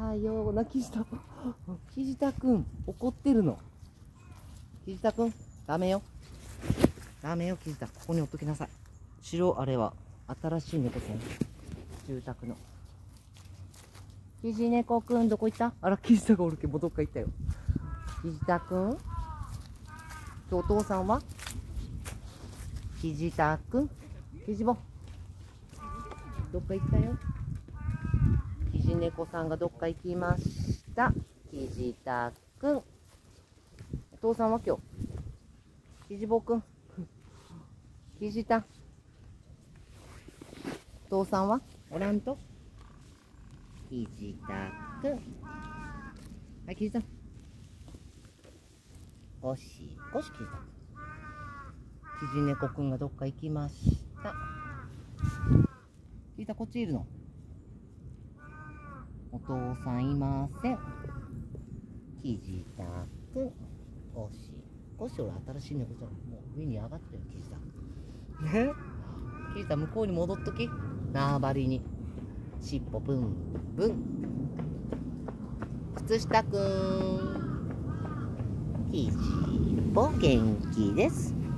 はような、キジタ。キジタくん、怒ってるの。キジタくん、ダメよ。ダメよ、キジタ。ここに置っときなさい。白、あれは、新しい猫ちゃん。住宅の。キジ猫くん、どこ行った？あら、キジタがおるけど、どっか行ったよ。キジタくん？お父さんは？キジタくん？キジボどっか行ったよ。猫さんがどっか行きました。キジタくん。お父さんは今日？キジボくん。キジタ。お父さんは？おらんと？キジタくん。はい、キジタ。おし、おし、キジタ。キジ猫くんがどっか行きました。キジタ、こっちいるの？お父さんいません。キジタくん。おし、おし、俺新しい猫ちゃん。もう上に上がったよ、キジタ。ねキジタ、向こうに戻っとき。縄張りに。尻尾ブンブン。靴下くん。キジボ元気です。